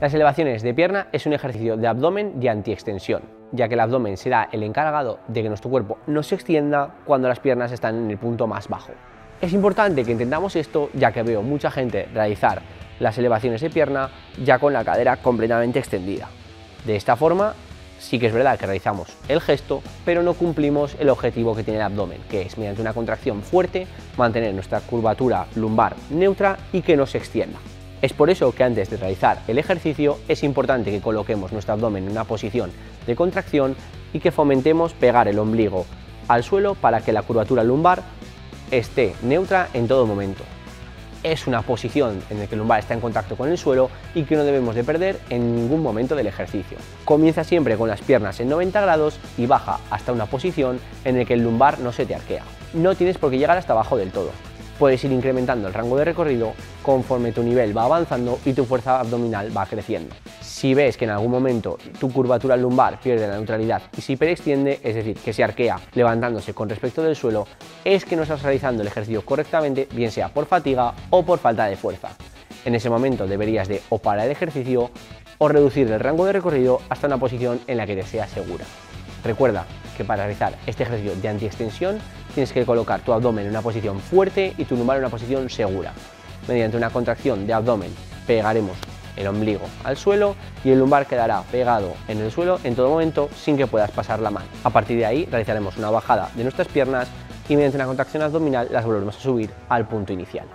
Las elevaciones de pierna es un ejercicio de abdomen y antiextensión, ya que el abdomen será el encargado de que nuestro cuerpo no se extienda cuando las piernas están en el punto más bajo. Es importante que entendamos esto ya que veo mucha gente realizar las elevaciones de pierna ya con la cadera completamente extendida. De esta forma sí que es verdad que realizamos el gesto, pero no cumplimos el objetivo que tiene el abdomen, que es mediante una contracción fuerte mantener nuestra curvatura lumbar neutra y que no se extienda. Es por eso que antes de realizar el ejercicio es importante que coloquemos nuestro abdomen en una posición de contracción y que fomentemos pegar el ombligo al suelo para que la curvatura lumbar esté neutra en todo momento. Es una posición en la que el lumbar está en contacto con el suelo y que no debemos de perder en ningún momento del ejercicio. Comienza siempre con las piernas en 90 grados y baja hasta una posición en la que el lumbar no se te arquea. No tienes por qué llegar hasta abajo del todo puedes ir incrementando el rango de recorrido conforme tu nivel va avanzando y tu fuerza abdominal va creciendo. Si ves que en algún momento tu curvatura lumbar pierde la neutralidad y se hiperextiende, es decir, que se arquea levantándose con respecto del suelo, es que no estás realizando el ejercicio correctamente, bien sea por fatiga o por falta de fuerza. En ese momento deberías de o parar el ejercicio o reducir el rango de recorrido hasta una posición en la que te sea segura. Recuerda que para realizar este ejercicio de antiextensión tienes que colocar tu abdomen en una posición fuerte y tu lumbar en una posición segura. Mediante una contracción de abdomen pegaremos el ombligo al suelo y el lumbar quedará pegado en el suelo en todo momento sin que puedas pasar la mano. A partir de ahí realizaremos una bajada de nuestras piernas y mediante una contracción abdominal las volveremos a subir al punto inicial.